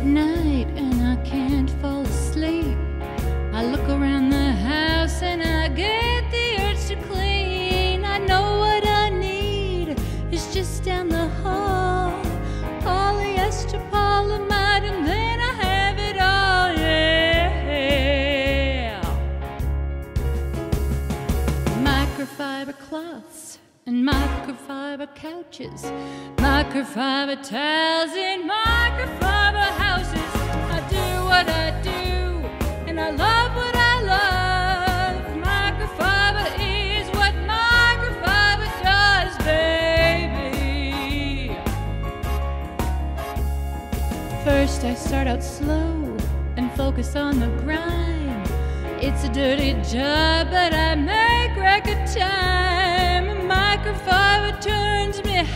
at night and I can't fall asleep. I look around the house and I get the urge to clean. I know what I need is just down the hall. Polyester, polyamide, and then I have it all, yeah. Microfiber cloths and microfiber couches, microfiber towels in microfiber houses. I do what I do, and I love what I love. Microfiber is what microfiber does, baby. First, I start out slow and focus on the grind. It's a dirty job, but I make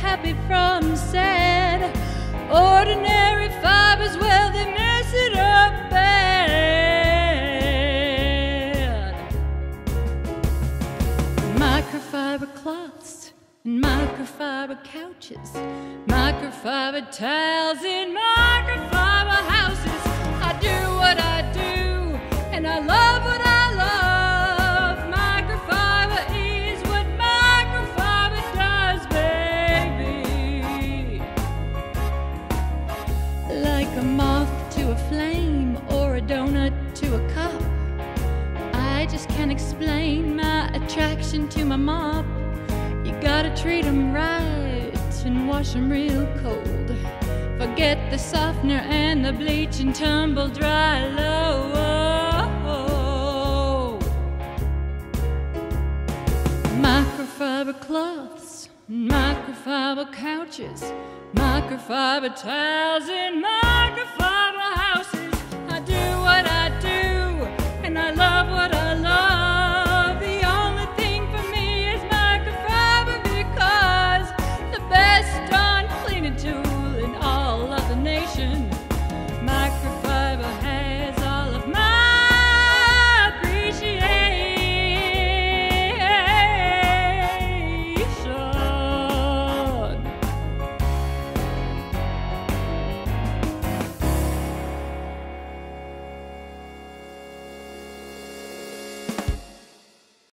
happy from sad. Ordinary fibers, well, they mess it up bad. Microfiber cloths and microfiber couches, microfiber towels in microfiber houses. I do what I do, and I love what Like a moth to a flame or a donut to a cup. I just can't explain my attraction to my mop. You gotta treat 'em right and wash 'em real cold. Forget the softener and the bleach and tumble dry low. Microfiber cloths, microfiber couches, microfiber towels, and microfiber.